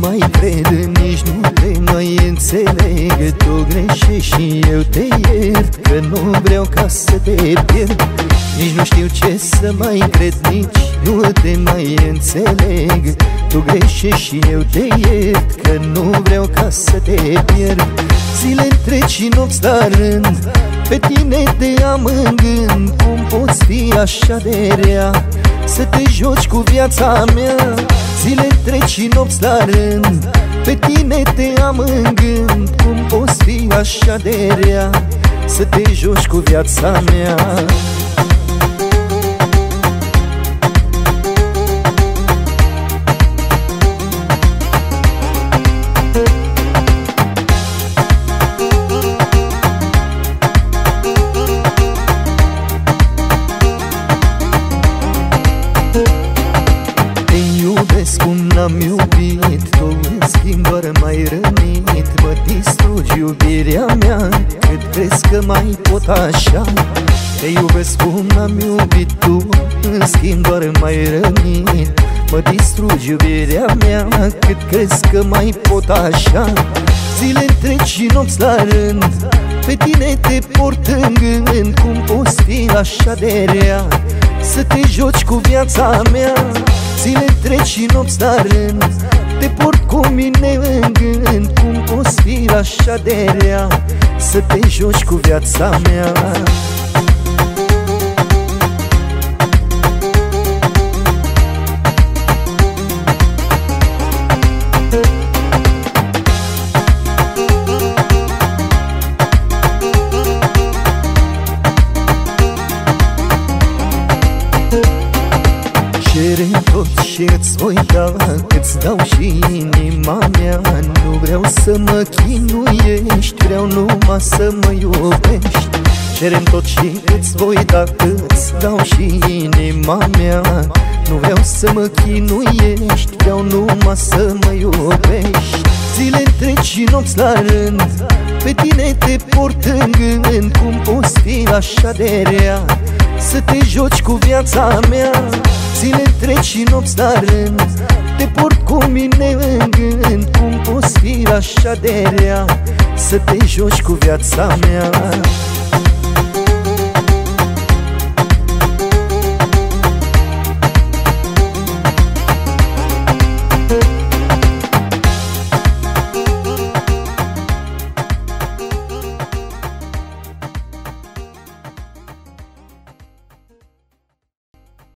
mai cred, nici nu te mai înțeleg. Tu greșești și eu te iert Că nu vreau ca să te pierd. Nici nu știu ce să mai cred, nici nu te mai înțeleg. Tu greșești și eu te iert Că nu vreau ca să te pierd. Zile întregi și nopți la rând Pe tine te am în gând. Cum poți fi așa de rea Să te joci cu viața mea? Zile întregi și nopți la rând. Pe tine te am în gând. Cum poți fi așa de rea Să te joci cu viața mea iubesc cum n-am iubit Tu în schimb doar mai rănit. Mă distrugi iubirea mea Cât crezi că mai pot așa? Te iubesc cum n-am iubit Tu în schimb doar mai rănit. Mă distrugi iubirea mea Cât crezi că mai pot așa? Zile întregi și nopți la rând Pe tine te port în gând. Cum poți fi așa de rea Să te joci cu viața mea Zile întregi și nopți la rând Te port cu mine în gând Cum poți fi așa de rea Să te joci cu viața mea și îți voi da Îți dau și inima mea. Nu vreau să mă chinuiești Vreau numai să mă iubești. Cerem tot și îți voi da Îți dau și inima mea. Nu vreau să mă chinuiești Vreau numai să mă iubești. Zile întregi și nopți la rând Pe tine te port în gând. Cum poți fi așa de rea? Să te joci cu viața mea Zile întregi și nopți la rând Te port cu mine în gând. Cum poți fi așa de rea Să te joci cu viața mea